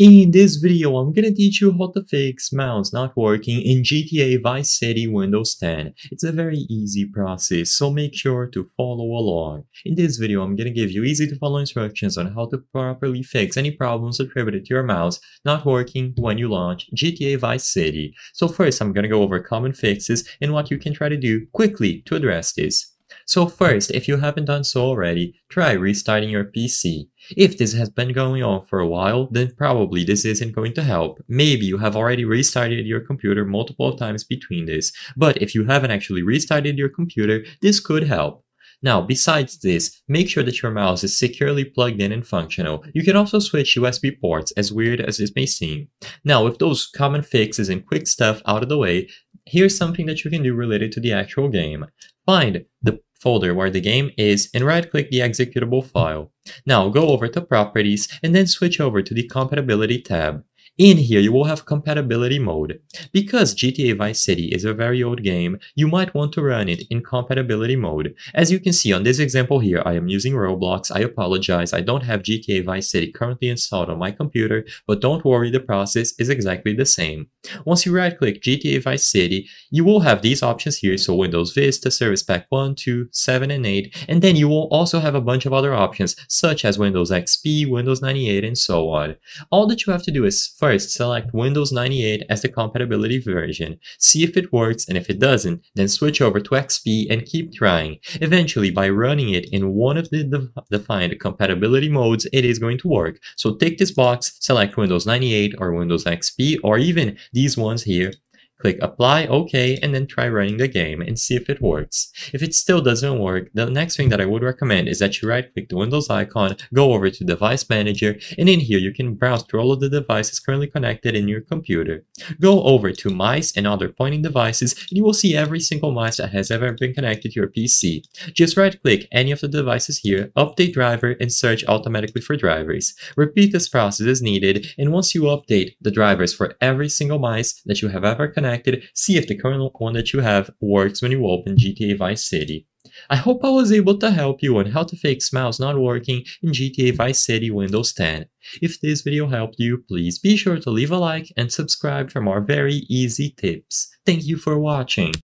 In this video, I'm gonna teach you how to fix mouse not working in GTA Vice City Windows 10. It's a very easy process, so make sure to follow along. In this video, I'm gonna give you easy to follow instructions on how to properly fix any problems attributed to your mouse not working when you launch GTA Vice City. So first, I'm gonna go over common fixes and what you can try to do quickly to address this. So first, if you haven't done so already, try restarting your PC. If this has been going on for a while, then probably this isn't going to help. Maybe you have already restarted your computer multiple times between this, but if you haven't actually restarted your computer, this could help. Now, besides this, make sure that your mouse is securely plugged in and functional. You can also switch USB ports, as weird as this may seem. Now, with those common fixes and quick stuff out of the way, here's something that you can do related to the actual game. Find the folder where the game is and right click the executable file. Now go over to properties and then switch over to the compatibility tab. In here, you will have compatibility mode. Because GTA Vice City is a very old game, you might want to run it in compatibility mode. As you can see on this example here, I am using Roblox. I apologize, I don't have GTA Vice City currently installed on my computer, but don't worry, the process is exactly the same. Once you right click GTA Vice City, you will have these options here, so Windows Vista, Service Pack 1, 2, 7, and 8, and then you will also have a bunch of other options, such as Windows XP, Windows 98, and so on. All that you have to do is first First, select Windows 98 as the compatibility version. See if it works and if it doesn't, then switch over to XP and keep trying. Eventually, by running it in one of the de defined compatibility modes, it is going to work. So tick this box, select Windows 98 or Windows XP or even these ones here Click apply, OK, and then try running the game and see if it works. If it still doesn't work, the next thing that I would recommend is that you right click the Windows icon, go over to Device Manager, and in here you can browse through all of the devices currently connected in your computer. Go over to mice and other pointing devices and you will see every single mice that has ever been connected to your PC. Just right click any of the devices here, update driver, and search automatically for drivers. Repeat this process as needed, and once you update the drivers for every single mice that you have ever connected, connected, see if the current one that you have works when you open GTA Vice City. I hope I was able to help you on how to fix mouse not working in GTA Vice City Windows 10. If this video helped you, please be sure to leave a like and subscribe for more very easy tips. Thank you for watching.